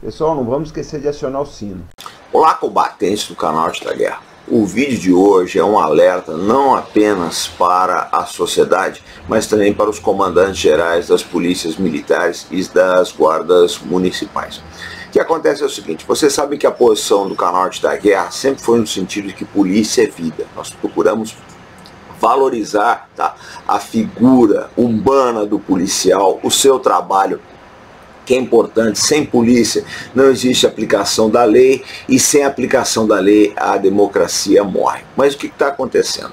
Pessoal, não vamos esquecer de acionar o sino. Olá, combatentes do canal da Guerra. O vídeo de hoje é um alerta não apenas para a sociedade, mas também para os comandantes gerais das polícias militares e das guardas municipais. O que acontece é o seguinte, vocês sabem que a posição do canal de da Guerra sempre foi no sentido de que polícia é vida. Nós procuramos valorizar tá, a figura urbana do policial, o seu trabalho que é importante, sem polícia não existe aplicação da lei e sem aplicação da lei a democracia morre. Mas o que está acontecendo?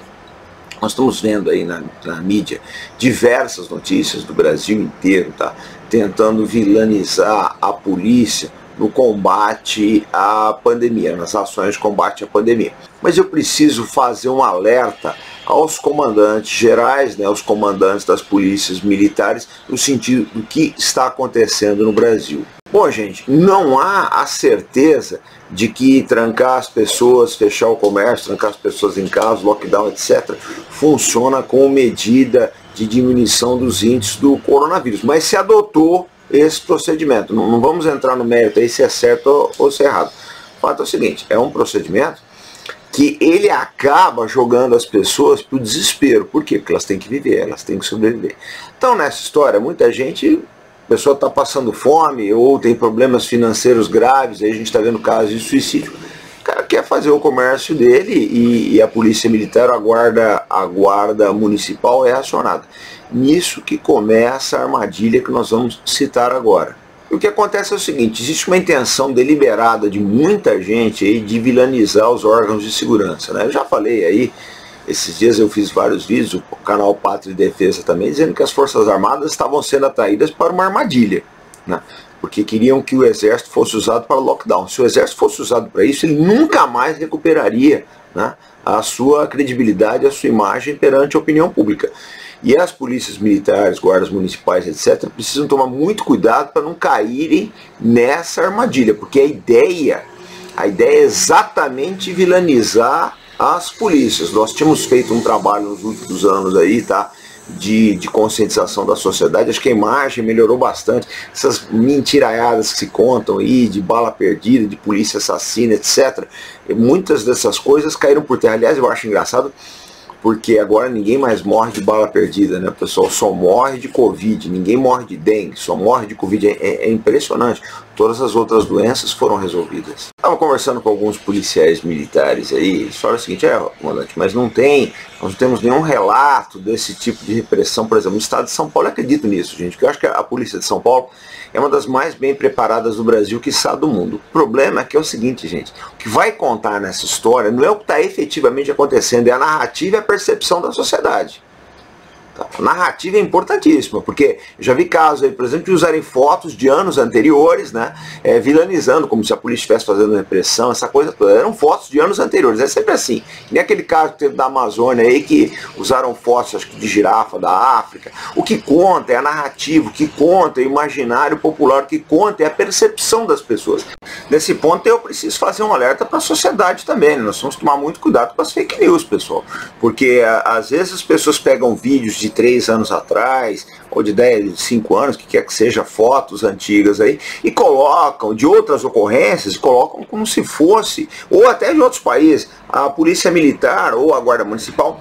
Nós estamos vendo aí na, na, mídia diversas notícias do Brasil inteiro, tá? Tentando vilanizar a polícia no combate à pandemia, nas ações de combate à pandemia. Mas eu preciso fazer um alerta aos comandantes gerais, né, aos comandantes das polícias militares, no sentido do que está acontecendo no Brasil. Bom, gente, não há a certeza de que trancar as pessoas, fechar o comércio, trancar as pessoas em casa, lockdown, etc., funciona como medida de diminuição dos índices do coronavírus. Mas se adotou esse procedimento. Não, não vamos entrar no mérito aí se é certo ou, ou se é errado. O fato é o seguinte, é um procedimento que ele acaba jogando as pessoas para o desespero. Por quê? Porque elas têm que viver, elas têm que sobreviver. Então, nessa história, muita gente, a pessoa está passando fome ou tem problemas financeiros graves, aí a gente está vendo casos de suicídio. Cara quer fazer o comércio dele e, e a polícia militar, a guarda, a guarda municipal é acionada. Nisso que começa a armadilha que nós vamos citar agora. O que acontece é o seguinte, existe uma intenção deliberada de muita gente aí de vilanizar os órgãos de segurança. Né? Eu já falei aí, esses dias eu fiz vários vídeos, o canal Pátria e Defesa também, dizendo que as Forças Armadas estavam sendo atraídas para uma armadilha. Né? Porque queriam que o exército fosse usado para lockdown. Se o exército fosse usado para isso, ele nunca mais recuperaria né, a sua credibilidade, a sua imagem perante a opinião pública. E as polícias militares, guardas municipais, etc., precisam tomar muito cuidado para não caírem nessa armadilha, porque a ideia, a ideia é exatamente vilanizar as polícias. Nós tínhamos feito um trabalho nos últimos anos aí, tá? De, de, conscientização da sociedade, acho que a imagem melhorou bastante. Essas mentiraiadas que se contam aí, de bala perdida, de polícia assassina, etc. Muitas dessas coisas caíram por terra. Aliás, eu acho engraçado porque agora ninguém mais morre de bala perdida, né, pessoal? Só morre de Covid, ninguém morre de dengue, só morre de Covid. É, é, é impressionante. Todas as outras doenças foram resolvidas. Estava conversando com alguns policiais militares aí, eles falaram o seguinte, é, comandante, mas não tem, nós não temos nenhum relato desse tipo de repressão, por exemplo, no estado de São Paulo. Eu acredito nisso, gente, eu acho que a polícia de São Paulo é uma das mais bem preparadas do Brasil, que está do mundo. O problema é que é o seguinte, gente, o que vai contar nessa história não é o que está efetivamente acontecendo, é a narrativa e a percepção da sociedade. A narrativa é importantíssima, porque já vi casos aí, por exemplo, de usarem fotos de anos anteriores, né, é, vilanizando, como se a polícia estivesse fazendo repressão, essa coisa toda. Eram fotos de anos anteriores, é sempre assim. Nem aquele caso que teve da Amazônia aí, que usaram fotos, acho que de girafa da África. O que conta é a narrativa, o que conta é o imaginário popular, o que conta é a percepção das pessoas. Nesse ponto eu preciso fazer um alerta para a sociedade também, né? nós temos que tomar muito cuidado com as fake news, pessoal. Porque às vezes as pessoas pegam vídeos de de três anos atrás, ou de 10, 5 anos, que quer que seja, fotos antigas aí, e colocam de outras ocorrências, colocam como se fosse, ou até de outros países, a polícia militar ou a guarda municipal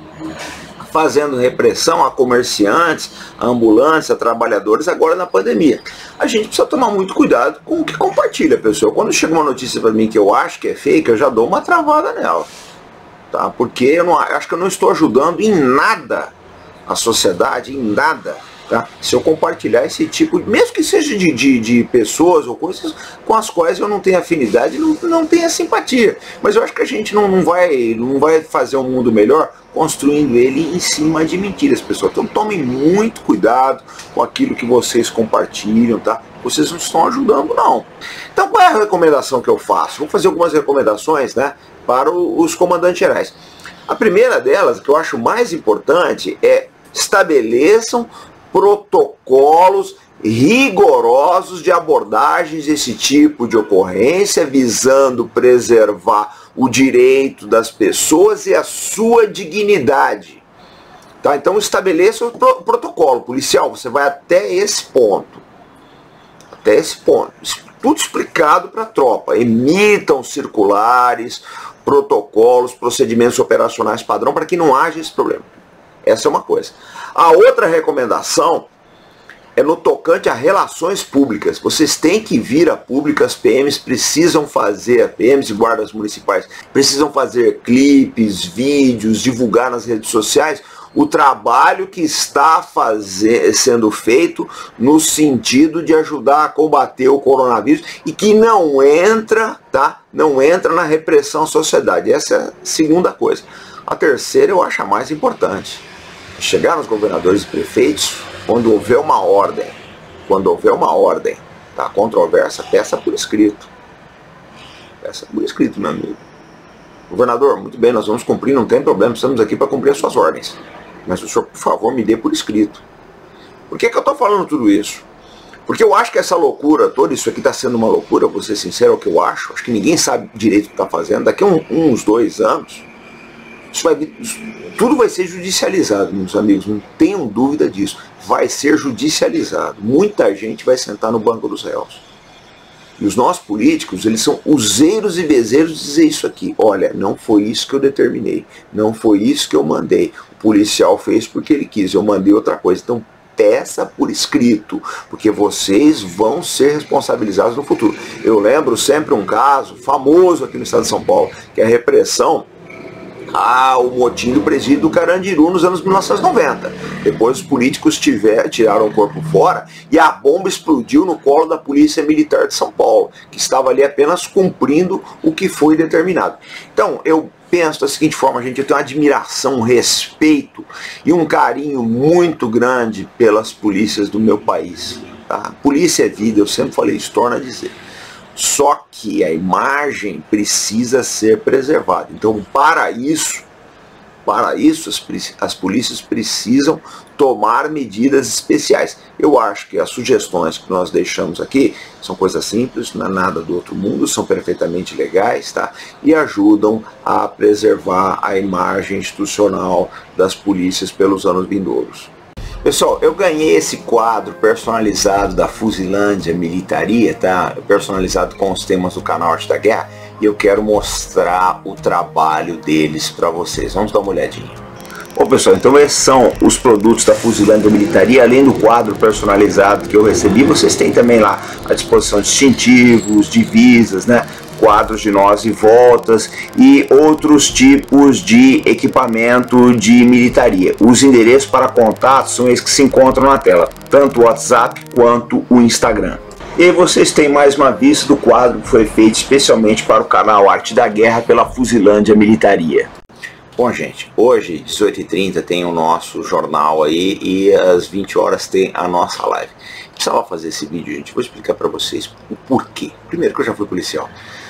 fazendo repressão a comerciantes, a ambulantes, a trabalhadores agora na pandemia. A gente precisa tomar muito cuidado com o que compartilha, pessoal. Quando chega uma notícia para mim que eu acho que é fake, eu já dou uma travada nela. Tá? Porque eu não, acho que eu não estou ajudando em nada a sociedade em nada. Tá? Se eu compartilhar esse tipo, mesmo que seja de, de, de, pessoas ou coisas com as quais eu não tenho afinidade, não, não tenho simpatia. Mas eu acho que a gente não, não, vai, não vai fazer um mundo melhor construindo ele em cima de mentiras, pessoal. Então tomem muito cuidado com aquilo que vocês compartilham, tá? Vocês não estão ajudando, não. Então qual é a recomendação que eu faço? Vou fazer algumas recomendações né, para os comandantes gerais. A primeira delas, que eu acho mais importante, é estabeleçam protocolos rigorosos de abordagens desse tipo de ocorrência, visando preservar o direito das pessoas e a sua dignidade. Tá? Então estabeleça o protocolo policial, você vai até esse ponto. Até esse ponto. tudo explicado para a tropa. Emitam circulares, protocolos, procedimentos operacionais padrão para que não haja esse problema. Essa é uma coisa. A outra recomendação é no tocante a relações públicas. Vocês têm que vir a público, as PMs precisam fazer, PMs e guardas municipais, precisam fazer clipes, vídeos, divulgar nas redes sociais o trabalho que está fazer, sendo feito no sentido de ajudar a combater o coronavírus e que não entra, tá? Não entra na repressão à sociedade. Essa é a segunda coisa. A terceira eu acho a mais importante. Chegar nos governadores e prefeitos, quando houver uma ordem, quando houver uma ordem, tá? Controversa, peça por escrito. Peça por escrito, meu amigo. Governador, muito bem, nós vamos cumprir, não tem problema, estamos aqui para cumprir as suas ordens. Mas o senhor, por favor, me dê por escrito. Por que, que eu estou falando tudo isso? Porque eu acho que essa loucura toda, isso aqui está sendo uma loucura, vou ser sincero, é o que eu acho. Acho que ninguém sabe direito o que está fazendo. Daqui a um, uns dois anos, isso vai, tudo vai ser judicializado, meus amigos. Não tenham dúvida disso. Vai ser judicializado. Muita gente vai sentar no banco dos réus. E os nossos políticos, eles são useiros e bezeiros de dizer isso aqui. Olha, não foi isso que eu determinei. Não foi isso que eu mandei. O policial fez porque ele quis. Eu mandei outra coisa. Então, peça por escrito, porque vocês vão ser responsabilizados no futuro. Eu lembro sempre um caso famoso aqui no estado de São Paulo, que é a repressão ah, o motim do presídio do Carandiru nos anos 1990. Depois os políticos tiver, tiraram o corpo fora e a bomba explodiu no colo da Polícia Militar de São Paulo, que estava ali apenas cumprindo o que foi determinado. Então, eu penso da seguinte forma, gente, eu tenho uma admiração, um respeito e um carinho muito grande pelas polícias do meu país. Tá? Polícia é vida, eu sempre falei isso, torna a dizer. Só que a imagem precisa ser preservada. Então, para isso, para isso as, as polícias precisam tomar medidas especiais. Eu acho que as sugestões que nós deixamos aqui são coisas simples, não é nada do outro mundo, são perfeitamente legais, tá? E ajudam a preservar a imagem institucional das polícias pelos anos vindouros. Pessoal, eu ganhei esse quadro personalizado da Fuzilândia Militaria, tá? Personalizado com os temas do canal Arte da Guerra. E eu quero mostrar o trabalho deles para vocês. Vamos dar uma olhadinha. Bom pessoal, então esses são os produtos da Fuzilândia Militaria, além do quadro personalizado que eu recebi, vocês têm também lá à disposição distintivos, divisas, né? Quadros de nós e voltas e outros tipos de equipamento de militaria. Os endereços para contato são esses que se encontram na tela, tanto o WhatsApp quanto o Instagram. E vocês têm mais uma vista do quadro que foi feito especialmente para o canal Arte da Guerra pela Fuzilândia Militaria. Bom, gente, hoje, 18h30, tem o nosso jornal aí e às 20 horas tem a nossa live. Precisava fazer esse vídeo, gente, vou explicar para vocês o porquê. Primeiro que eu já fui policial.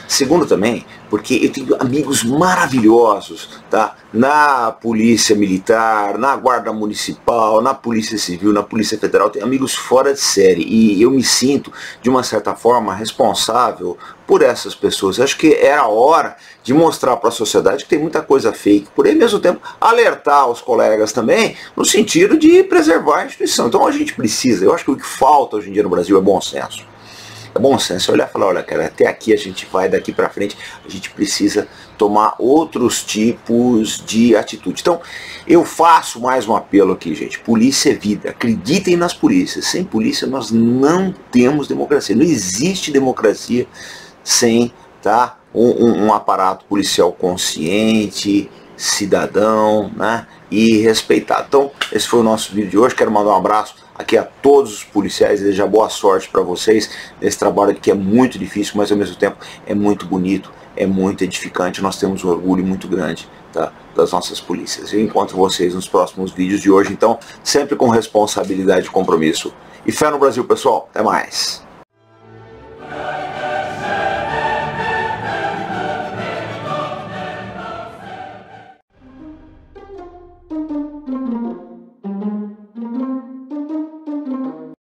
Segundo também, porque eu tenho amigos maravilhosos, tá? Na polícia militar, na guarda municipal, na polícia civil, na polícia federal, tenho amigos fora de série e eu me sinto, de uma certa forma, responsável por essas pessoas. Acho que era hora de mostrar para a sociedade que tem muita coisa fake, por aí mesmo tempo alertar os colegas também, no sentido de preservar a instituição. Então a gente precisa, eu acho que o que falta hoje em dia no Brasil é bom senso. É bom senso olhar e falar, olha cara, até aqui a gente vai, daqui para frente a gente precisa tomar outros tipos de atitude. Então, eu faço mais um apelo aqui, gente. Polícia é vida. Acreditem nas polícias. Sem polícia nós não temos democracia. Não existe democracia sem tá, um, um, um aparato policial consciente, cidadão né, e respeitado. Então, esse foi o nosso vídeo de hoje. Quero mandar um abraço aqui a todos os policiais, desejar boa sorte para vocês nesse trabalho que é muito difícil, mas ao mesmo tempo é muito bonito, é muito edificante, nós temos um orgulho muito grande tá, das nossas polícias. Eu encontro vocês nos próximos vídeos de hoje, então sempre com responsabilidade e compromisso. E fé no Brasil, pessoal. Até mais.